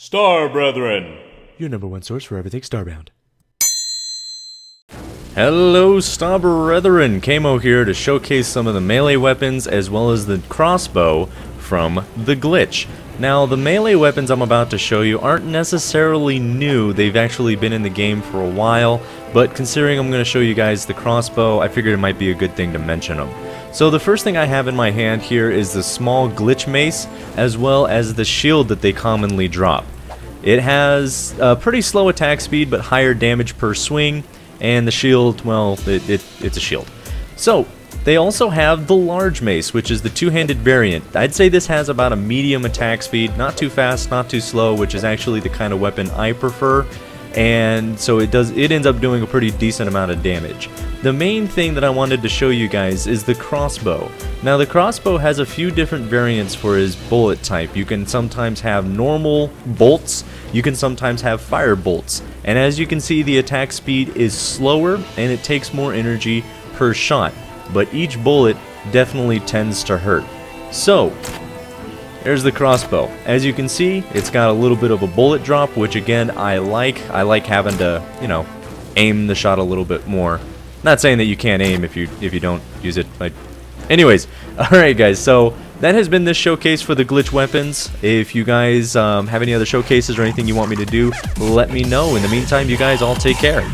Star Brethren! Your number one source for everything Starbound. Hello Star Brethren, KMo here to showcase some of the melee weapons as well as the crossbow from The Glitch. Now the melee weapons I'm about to show you aren't necessarily new, they've actually been in the game for a while, but considering I'm going to show you guys the crossbow, I figured it might be a good thing to mention them. So the first thing I have in my hand here is the small glitch mace, as well as the shield that they commonly drop. It has a pretty slow attack speed, but higher damage per swing, and the shield, well, it, it, it's a shield. So, they also have the large mace, which is the two-handed variant. I'd say this has about a medium attack speed, not too fast, not too slow, which is actually the kind of weapon I prefer, and so it does it ends up doing a pretty decent amount of damage. The main thing that I wanted to show you guys is the crossbow. Now the crossbow has a few different variants for his bullet type. You can sometimes have normal bolts, you can sometimes have fire bolts, and as you can see the attack speed is slower and it takes more energy per shot, but each bullet definitely tends to hurt. So, there's the crossbow. As you can see, it's got a little bit of a bullet drop, which again, I like. I like having to, you know, aim the shot a little bit more. Not saying that you can't aim if you if you don't use it. But anyways, alright guys, so that has been this showcase for the glitch weapons. If you guys um, have any other showcases or anything you want me to do, let me know. In the meantime, you guys all take care.